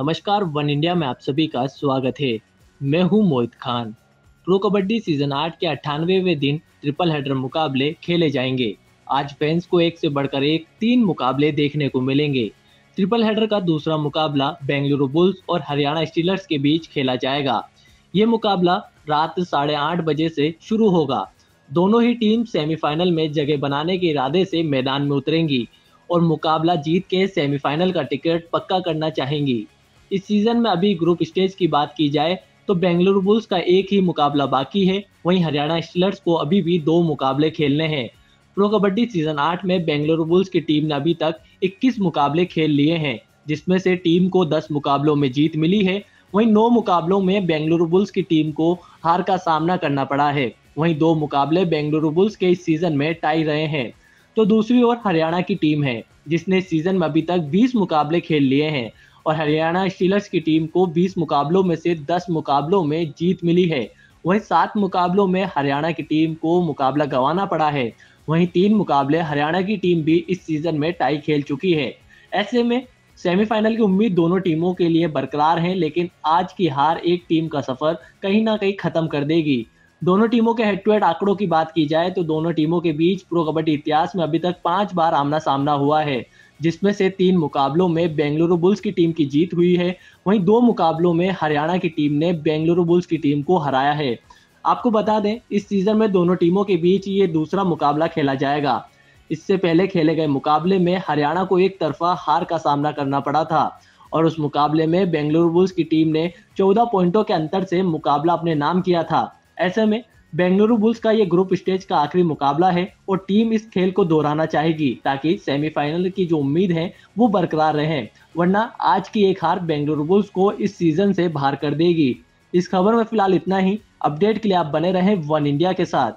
नमस्कार, one India में आप सभी का स्वागत है। मैं हूँ मोहित खान। प्रो कबड्डी सीज़न आठ के अट्ठानवे दिन ट्रिपल हेडर मुकाबले खेले जाएँगे। आज फैंस को एक से बढ़कर एक तीन मुकाबले देखने को मिलेंगे। ट्रिपल हेडर का दूसरा मुकाबला बेंगलुरु बुल्स और हरियाणा स्टीलर्स के बीच खेला जाएगा। ये मुकाबला रात साढ़े आठ बजे से शुरू होगा। दोनों ही टीम सेमीफाइनल में जगह बनाने के इरादे से मैदान में उतरेंगी और मुकाबला जीत के सेमीफाइनल का टिकट पक्का करना चाहेंगी। इस सीज़न में अभी ग्रुप स्टेज की बात की जाए तो बेंगलुरु बुल्स का एक ही मुकाबला बाकी है। वहीं हरियाणा स्टीलर्स को अभी भी दो मुकाबले खेलने हैं। प्रो कबड्डी सीज़न आठ में बेंगलुरु बुल्स की टीम ने अभी तक 21 मुकाबले खेल लिए हैं, जिसमें से टीम को 10 मुकाबलों में जीत मिली है। वहीं नौ मुकाबलों में बेंगलुरु बुल्स की टीम को हार का सामना करना पड़ा है। वहीं दो मुकाबले बेंगलुरु बुल्स के इस सीज़न में टाई रहे हैं। तो दूसरी ओर हरियाणा की टीम है, जिसने सीज़न में अभी तक 20 मुकाबले खेल लिए हैं। और हरियाणा स्टीलर्स की टीम को 20 मुकाबलों में से 10 मुकाबलों में जीत मिली है। वहीं सात मुकाबलों में हरियाणा की टीम को मुकाबला गंवाना पड़ा है। वहीं तीन मुकाबले हरियाणा की टीम भी इस सीज़न में टाई खेल चुकी है। ऐसे में सेमीफाइनल की उम्मीद दोनों टीमों के लिए बरकरार है, लेकिन आज की हार एक टीम का सफ़र कहीं ना कहीं खत्म कर देगी। दोनों टीमों के हेड टू हेड आंकड़ों की बात की जाए तो दोनों टीमों के बीच प्रो कबड्डी इतिहास में अभी तक पाँच बार आमना सामना हुआ है। जिसमें से तीन मुकाबलों में बेंगलुरु बुल्स की टीम की जीत हुई है। वहीं दो मुकाबलों में हरियाणा की टीम ने बेंगलुरु बुल्स की टीम को हराया है। आपको बता दें, इस सीज़न में दोनों टीमों के बीच ये दूसरा मुकाबला खेला जाएगा। इससे पहले खेले गए मुकाबले में हरियाणा को एक तरफा हार का सामना करना पड़ा था और उस मुकाबले में बेंगलुरु बुल्स की टीम ने 14 पॉइंटों के अंतर से मुकाबला अपने नाम किया था। ऐसे में बेंगलुरु बुल्स का ये ग्रुप स्टेज का आखिरी मुकाबला है और टीम इस खेल को दोहराना चाहेगी ताकि सेमीफाइनल की जो उम्मीद है, वो बरकरार रहे। वरना आज की एक हार बेंगलुरु बुल्स को इस सीज़न से बाहर कर देगी। इस खबर में फ़िलहाल इतना ही। अपडेट के लिए आप बने रहें वन इंडिया के साथ।